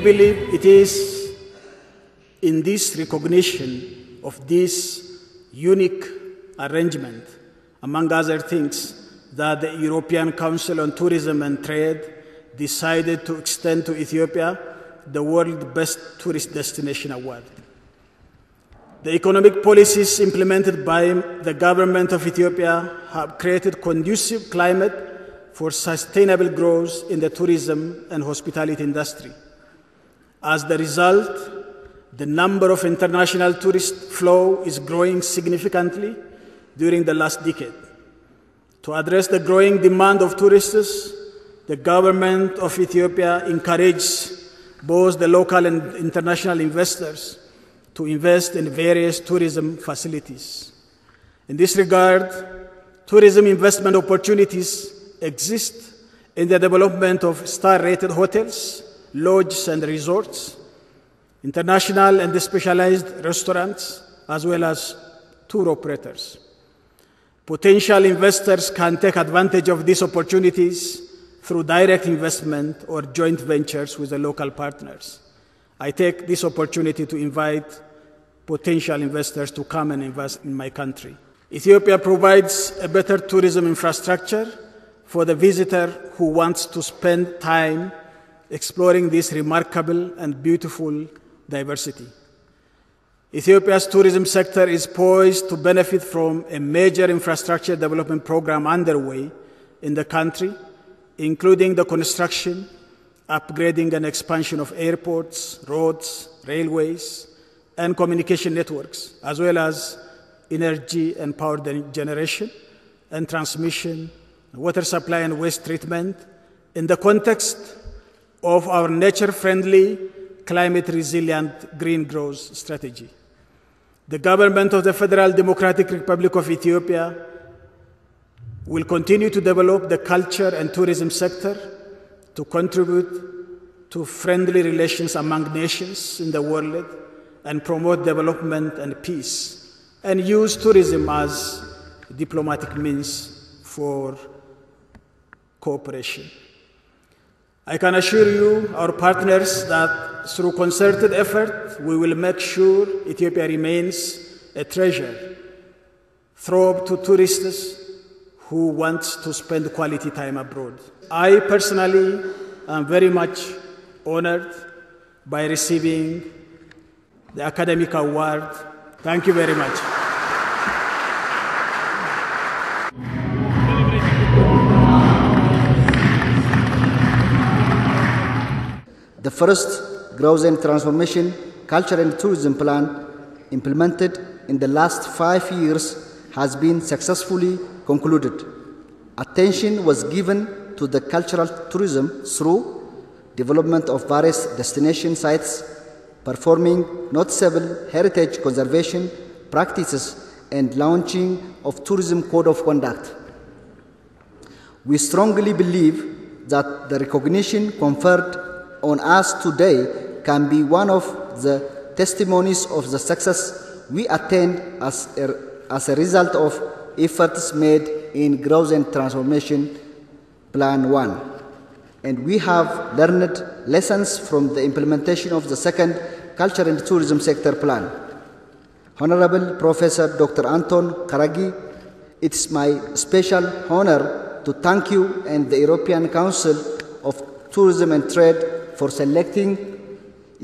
believe it is in this recognition of this unique arrangement, among other things, that the European Council on Tourism and Trade decided to extend to Ethiopia the World Best Tourist Destination Award. The economic policies implemented by the government of Ethiopia have created conducive climate for sustainable growth in the tourism and hospitality industry. As the result, the number of international tourist flow is growing significantly during the last decade. To address the growing demand of tourists, the government of Ethiopia encourages both the local and international investors to invest in various tourism facilities. In this regard, tourism investment opportunities exist in the development of star rated hotels, lodges, and resorts, international and specialized restaurants, as well as tour operators. Potential investors can take advantage of these opportunities through direct investment or joint ventures with the local partners. I take this opportunity to invite potential investors to come and invest in my country. Ethiopia provides a better tourism infrastructure for the visitor who wants to spend time exploring this remarkable and beautiful diversity. Ethiopia's tourism sector is poised to benefit from a major infrastructure development program underway in the country, including the construction, upgrading, and expansion of airports, roads, railways, and communication networks, as well as energy and power generation and transmission, water supply and waste treatment in the context of our nature friendly, climate resilient green growth strategy. The government of the Federal Democratic Republic of Ethiopia will continue to develop the culture and tourism sector to contribute to friendly relations among nations in the world and promote development and peace, and use tourism as diplomatic means for cooperation. I can assure you, our partners, that through concerted effort, we will make sure Ethiopia remains a treasure, throw to tourists who want to spend quality time abroad. I personally am very much honored by receiving the academic award. Thank you very much. The first Growth and Transformation Culture and Tourism Plan implemented in the last five years has been successfully concluded. Attention was given to the cultural tourism through development of various destination sites, performing noticeable heritage conservation practices, and launching of tourism code of conduct. We strongly believe that the recognition conferred on us today can be one of the testimonies of the success we attained as a, as a result of efforts made in Growth and Transformation Plan 1. And we have learned lessons from the implementation of the second Culture and Tourism Sector Plan. Honorable Professor Dr. Anton Caragea, it's my special honor to thank you and the European Council of Tourism and Trade for selecting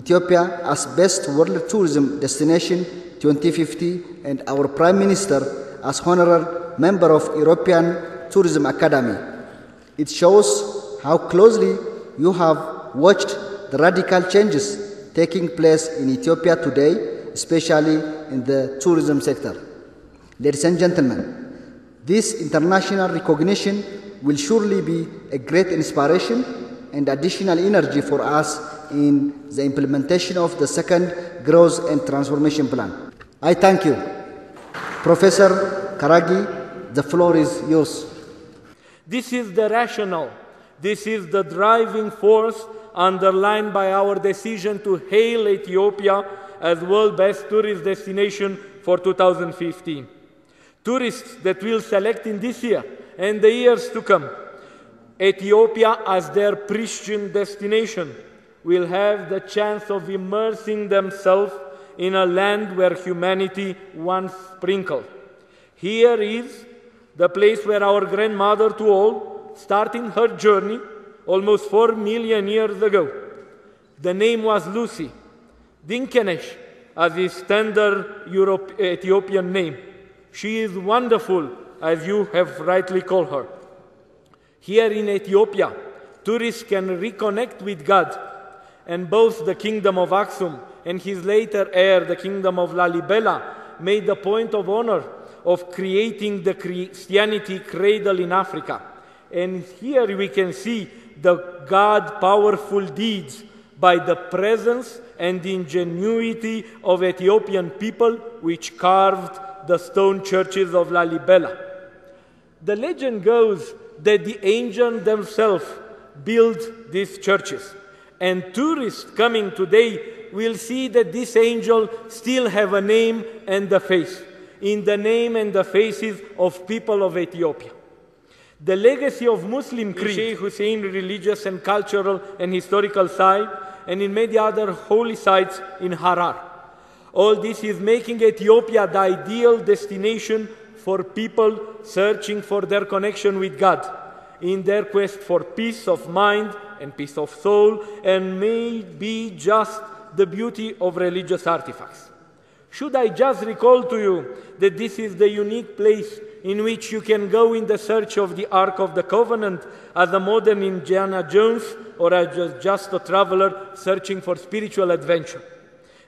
Ethiopia as Best World Tourism Destination 2050 and our Prime Minister as Honorary Member of European Tourism Academy. It shows how closely you have watched the radical changes taking place in Ethiopia today, especially in the tourism sector. Ladies and gentlemen, this international recognition will surely be a great inspiration and additional energy for us in the implementation of the second Growth and Transformation Plan. I thank you. Professor Caragea, the floor is yours. This is the rationale, this is the driving force underlined by our decision to hail Ethiopia as world best tourist destination for 2015. Tourists that will select in this year and the years to come Ethiopia as their Christian destination will have the chance of immersing themselves in a land where humanity once sprinkled. Here is the place where our grandmother to all, starting her journey almost four million years ago. The name was Lucy, Dinkenesh, as the standard Europe, Ethiopian name. She is wonderful, as you have rightly called her. Here in Ethiopia, tourists can reconnect with God, and both the kingdom of Aksum and his later heir, the kingdom of Lalibela, made a point of honor of creating the Christianity cradle in Africa. And here we can see the God powerful deeds by the presence and ingenuity of Ethiopian people which carved the stone churches of Lalibela. The legend goes that the angels themselves built these churches. And tourists coming today will see that this angel still have a name and a face, in the name and the faces of people of Ethiopia. The legacy of Muslim creed, Sheikh Hussein religious and cultural and historical side, and in many other holy sites in Harar. All this is making Ethiopia the ideal destination for people searching for their connection with God in their quest for peace of mind and peace of soul, and maybe just the beauty of religious artifacts. Should I just recall to you that this is the unique place in which you can go in the search of the Ark of the Covenant as a modern Indiana Jones or as just a traveler searching for spiritual adventure?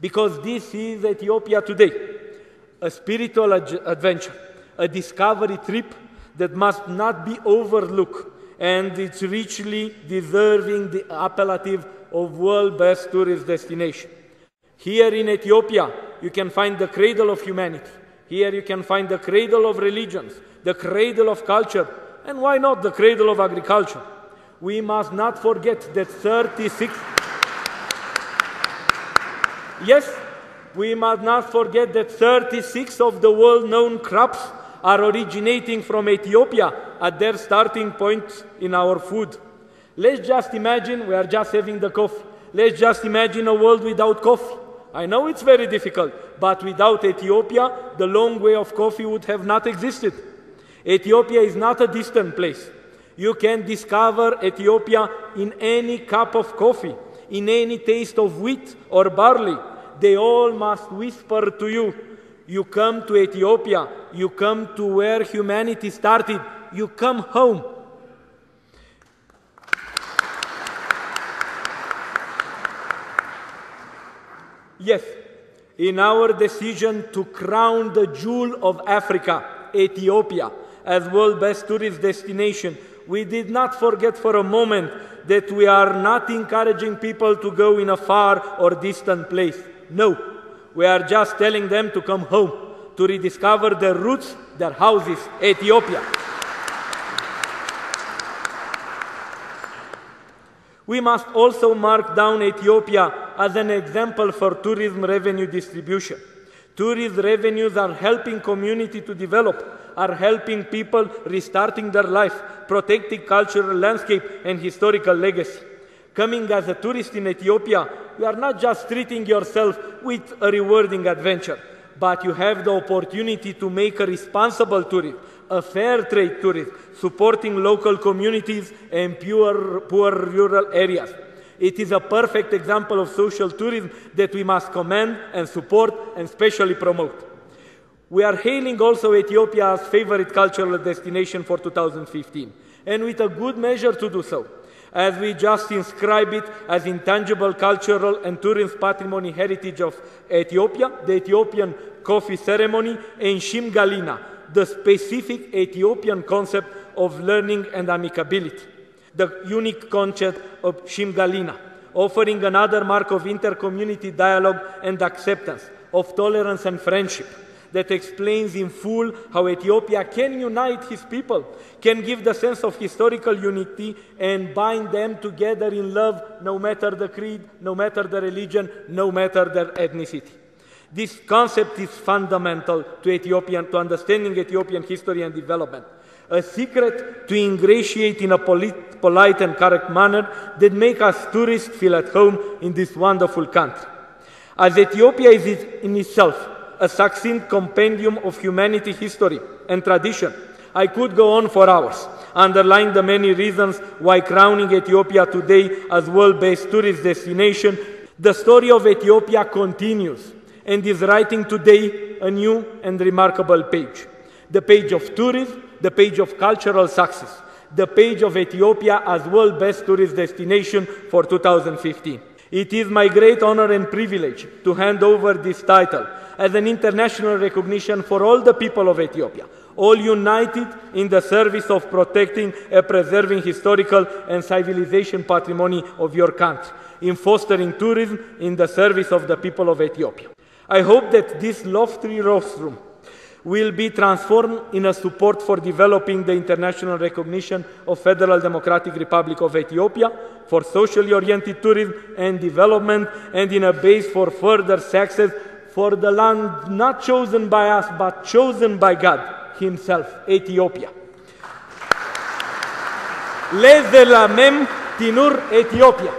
Because this is Ethiopia today, a spiritual ad- adventure, a discovery trip that must not be overlooked, and it's richly deserving the appellative of world best tourist destination. Here in Ethiopia, you can find the cradle of humanity. Here you can find the cradle of religions, the cradle of culture, and why not the cradle of agriculture? We must not forget that 36 Yes, we must not forget that 36 of the world known crops are originating from Ethiopia at their starting point in our food. Let's just imagine we are just having the coffee. Let's just imagine a world without coffee. I know it's very difficult, but without Ethiopia, the long way of coffee would have not existed. Ethiopia is not a distant place. You can discover Ethiopia in any cup of coffee, in any taste of wheat or barley. They all must whisper to you you come to Ethiopia, you come to where humanity started, you come home. Yes, in our decision to crown the jewel of Africa, Ethiopia, as world best tourist destination, we did not forget for a moment that we are not encouraging people to go in a far or distant place. No, we are just telling them to come home, to rediscover their roots, their houses, Ethiopia. We must also mark down Ethiopia as an example for tourism revenue distribution. Tourism revenues are helping community to develop, are helping people restarting their life, protecting cultural landscape and historical legacy. Coming as a tourist in Ethiopia, you are not just treating yourself with a rewarding adventure, but you have the opportunity to make a responsible tourist, a fair trade tourist, supporting local communities and pure, poor rural areas. It is a perfect example of social tourism that we must commend and support and specially promote. We are hailing also Ethiopia's favorite cultural destination for 2015, and with a good measure to do so, as we just inscribe it as intangible cultural and tourism patrimony heritage of Ethiopia, the Ethiopian coffee ceremony, and Shimgalina, the specific Ethiopian concept of learning and amicability the unique concept of Shimgalina, offering another mark of inter-community dialogue and acceptance, of tolerance and friendship, that explains in full how Ethiopia can unite his people, can give the sense of historical unity and bind them together in love, no matter the creed, no matter the religion, no matter their ethnicity. This concept is fundamental to Ethiopian, to understanding Ethiopian history and development. a secret to ingratiate in a polit- polite and correct manner that make us tourists feel at home in this wonderful country. As Ethiopia is in itself a succinct compendium of humanity history and tradition, I could go on for hours, underlying the many reasons why crowning Ethiopia today as world-based tourist destination, the story of Ethiopia continues and is writing today a new and remarkable page. The page of tourism, the page of cultural success, the page of Ethiopia as world best tourist destination for 2015. It is my great honor and privilege to hand over this title as an international recognition for all the people of Ethiopia, all united in the service of protecting and preserving historical and civilization patrimony of your country, in fostering tourism in the service of the people of Ethiopia. I hope that this lofty rostrum will be transformed in a support for developing the international recognition of Federal Democratic Republic of Ethiopia for socially oriented tourism and development and in a base for further success for the land not chosen by us but chosen by God himself, Ethiopia. Les de la même tinur Ethiopia.